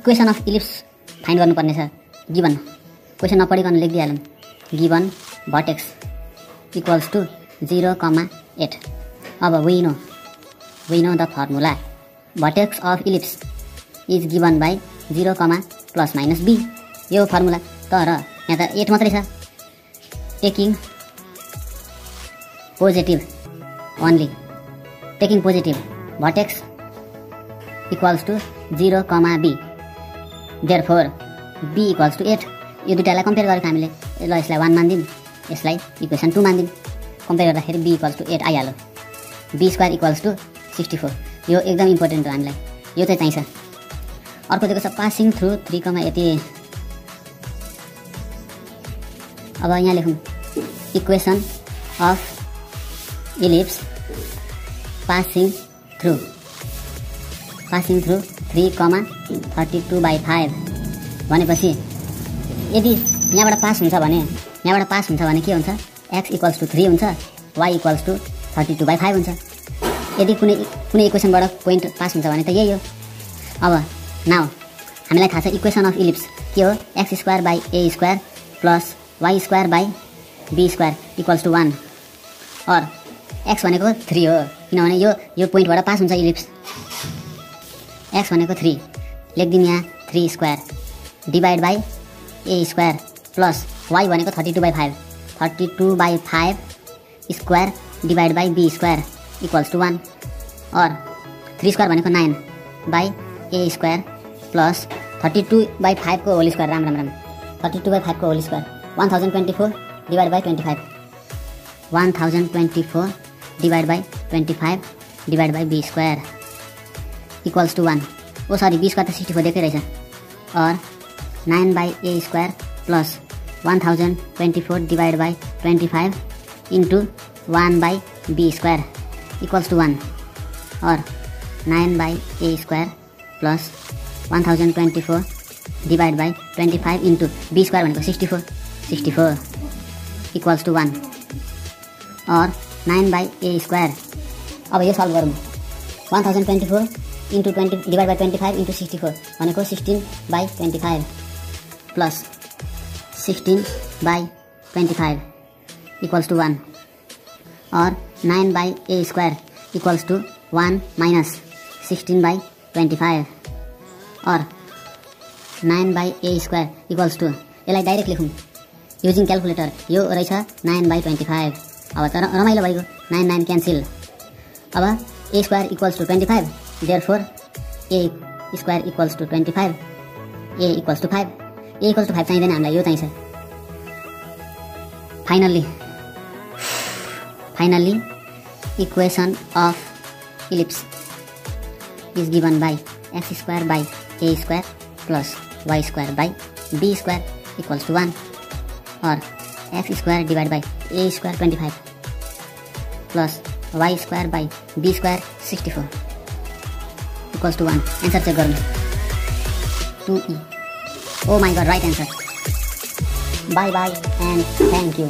Equation of ellipse find गर्नुपर्ने छ given question नपढिकन लेखिदिइहालौँ। Given vertex equals to zero comma eight अब we know we know the formula vertex of ellipse is given by zero comma plus minus B yo formula तर यहाँ त eight मात्रै छ। Taking positive only taking positive vertex equals to zero comma B therefore B equals to eight यो दुइटालाई compare गरेको हामीले। ल यसलाई वान मानिदिउँ यसलाई इक्वेसन टू मानिदिउँ कम्पेयर गर्दाखेरि B equals to eight आइहाल्यो। B square equals to sixty four यो एकदम important हो हामीलाई। यो चाहिँ चाहिन्छ। अर्को दिएको छ पासिङ थ्रु थ्री कमा यति अब यहाँ लेखौँ। Equation of ellipse passing through passing through three comma thirty two by five भनेपछि यदि यहाँबाट पास हुन्छ भने यहाँबाट पास हुन्छ भने के हुन्छ? एक्स इक्वल्स टू थ्री हुन्छ Y equals to thirty two by five हुन्छ। यदि कुनै कुनै इक्वेसनबाट पोइन्ट पास हुन्छ भने त यही हो। अब नाउ हामीलाई थाहा छ इक्वेसन अफ इलिप्स के हो? X square by A square plus Y square by B square equals to one or X भनेको थ्री हो किनभने यो यो पोइन्टबाट पास हुन्छ इलिप्स एक्स भनेको थ्री लेखिदिउँ यहाँ three square divide by A square plus Y भनेको thirty two by five thirty two by five square divide by B square equals to one और three square nine by A square plus thirty two by फाइभको whole square Ram Ram Ram. Thirty two by फाइभको whole square one thousand twenty four divide by twenty five one thousand twenty four divide by twenty five divide by B square equals to one oh sorry B square तो sixty four दिएकै रहेछ और nine by A square plus one thousand twenty four divide by twenty five into one by B square equals to one और nine by a square plus one thousand twenty four divide by twenty five into b square भनेको sixty four sixty four equals to one और nine by A square अब यो solve गरौँ one thousand twenty four into twenty divide by twenty five into sixty four भनेको sixteen by twenty five plus sixteen by twenty five equals to one और nine by a square equals to one minus sixteen by twenty five और nine by a square equals to यसलाई direct लेखौँ। Using calculator यो रहेछ nine by twenty five अब त रमाइलो भइगयो। नाइन नाइन क्यान्सिल अब a square equals to twenty five therefore a square equals to twenty five a equals to five a equals to five चाहिँदैन हामीलाई, यो चाहिन्छ। Finally finally equation of ellipse is given by x square by a square plus y square by b square equals to one और x square divide by a square twenty five plus y square by b square sixty four equals to one answer check गरौँ to E oh my god right answer bye bye and thank you